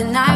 the night.